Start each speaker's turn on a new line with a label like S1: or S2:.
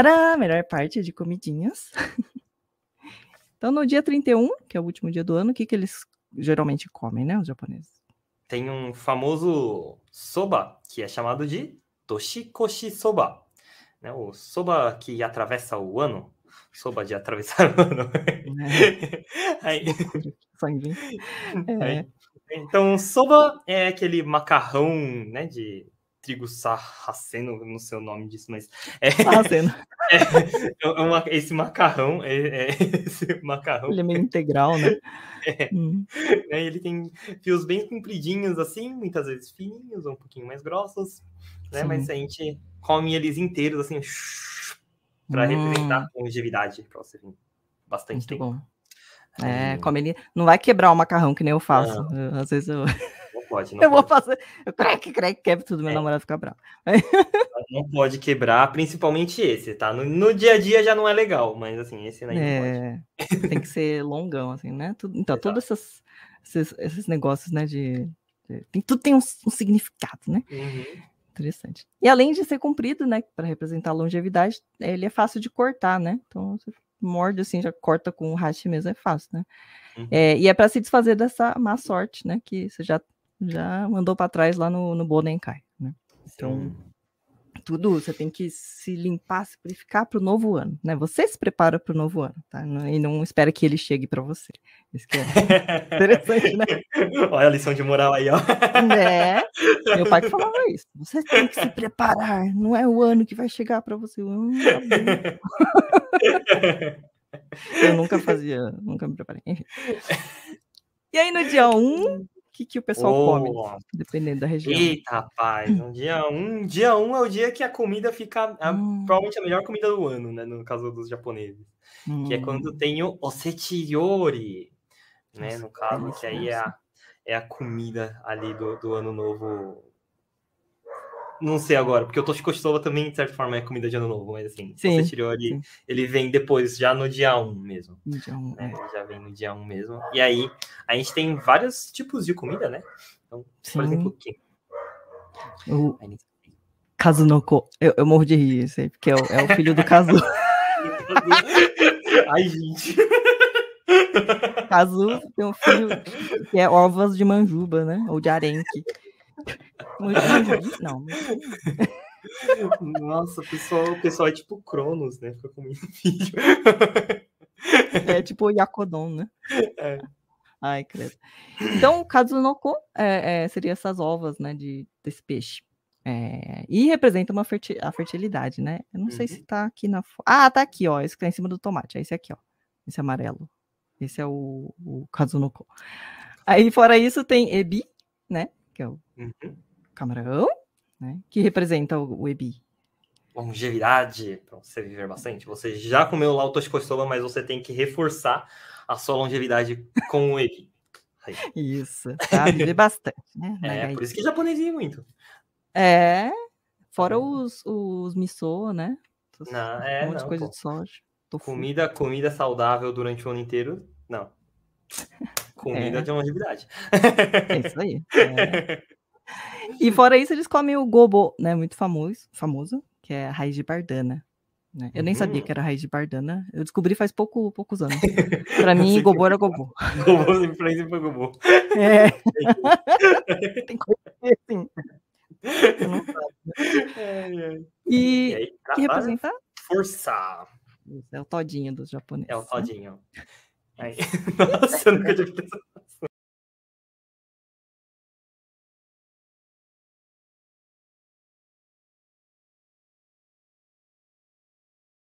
S1: para a melhor parte de comidinhas. então, no dia 31, que é o último dia do ano, o que, que eles geralmente comem, né, os japoneses?
S2: Tem um famoso soba, que é chamado de toshikoshi soba. Né? O soba que atravessa o ano. Soba de atravessar o ano. É. Aí... É. Então, soba é aquele macarrão né, de trigo sarraceno, não sei o nome disso, mas é,
S1: sarraceno.
S2: É, é uma, esse macarrão, é, é, esse macarrão.
S1: Ele é meio integral, né?
S2: É, hum. Né, ele tem fios bem compridinhos assim, muitas vezes fininhos, um pouquinho mais grossos, né? Sim. Mas a gente come eles inteiros assim, para hum. representar a longevidade, para você vir bastante Muito tempo. Bom.
S1: É, come ele. Não vai quebrar o macarrão que nem eu faço. Às vezes eu
S2: pode. Não
S1: eu
S2: pode.
S1: vou fazer. Eu crack, crack, quebro tudo, meu é. namorado fica bravo.
S2: Não pode quebrar, principalmente esse, tá? No, no, dia a dia já não é legal, mas assim, esse ainda é,
S1: pode. Tem que ser longão, assim, né? Tudo, então, todos esses, esses, esses, negócios, né? De, de, tem, tudo tem um, um significado, né?
S2: Uhum.
S1: Interessante. E além de ser comprido, né? Para representar a longevidade, ele é fácil de cortar, né? Então, você morde assim, já corta com o hashi mesmo, é fácil, né? Uhum. É, e é para se desfazer dessa má sorte, né? Que você já já mandou para trás lá no, no Bonenkai, né? Então, tudo você tem que se limpar, se purificar para o novo ano, né? Você se prepara para o novo ano, tá? E não espera que ele chegue para você. Isso que é interessante, né?
S2: Olha a lição de moral aí, ó.
S1: É, meu pai falava isso. Você tem que se preparar, não é o ano que vai chegar para você. Hum, Eu nunca fazia, nunca me preparei. Enfim. E aí no dia 1, um, que, que o pessoal oh. come, dependendo da região?
S2: Eita, rapaz, um dia um, dia um é o dia que a comida fica a, hum. provavelmente a melhor comida do ano, né? No caso dos japoneses. Hum. Que é quando hum. tem o osetiryori, né? No caso, que aí é a, é a comida ali do, do ano novo não sei agora, porque o Toshikoshi também, de certa forma, é comida de ano novo, mas assim, sim, você tirou ali, sim. ele vem depois, já no dia 1 mesmo.
S1: Dia 1,
S2: né? é. Já vem no dia 1 mesmo. E aí, a gente tem vários tipos de comida, né? Então, sim. por exemplo, o quê?
S1: O Kazunoko. Eu, eu morro de rir, sei, porque é o, é o filho do Kazu.
S2: Ai, gente.
S1: Kazu tem um filho que é ovas de manjuba, né? Ou de arenque. Não.
S2: Nossa, o pessoal, o pessoal é tipo Cronos, né? Fica comendo vídeo.
S1: É tipo o Yakodon, né?
S2: É.
S1: Ai, credo. Então, o Kazunoko é, é, seria essas ovas, né, de, desse peixe. É, e representa uma ferti a fertilidade, né? Eu não uhum. sei se tá aqui na. Ah, tá aqui, ó. Esse que tá em cima do tomate. É esse aqui, ó. Esse amarelo. Esse é o, o Kazunoko. Aí, fora isso, tem Ebi, né? Que é o uhum camarão, né? Que representa o, o ebi.
S2: Longevidade, para você viver bastante. Você já comeu lá o toshikosoba, mas você tem que reforçar a sua longevidade com o ebi.
S1: Aí. Isso, para viver bastante, né?
S2: É, por isso que japonesinho muito.
S1: É, fora os, os miso, né?
S2: Não, é,
S1: um monte
S2: não,
S1: de coisa
S2: pô.
S1: de soja.
S2: Comida, comida saudável durante o ano inteiro, não. Comida é. de longevidade.
S1: É isso aí. É. E fora isso, eles comem o gobo, né? Muito famoso, famoso que é a raiz de bardana. Né? Eu nem sabia uhum. que era raiz de bardana. Eu descobri faz pouco, poucos anos. Pra mim, gobo era gobo.
S2: Gobo sempre foi gobo.
S1: É. Tem coisa assim. Eu não
S2: né?
S1: E, e aí, que representa?
S2: Força.
S1: é o todinho dos japoneses.
S2: É o todinho. Aí. Nossa, eu nunca tinha pensado.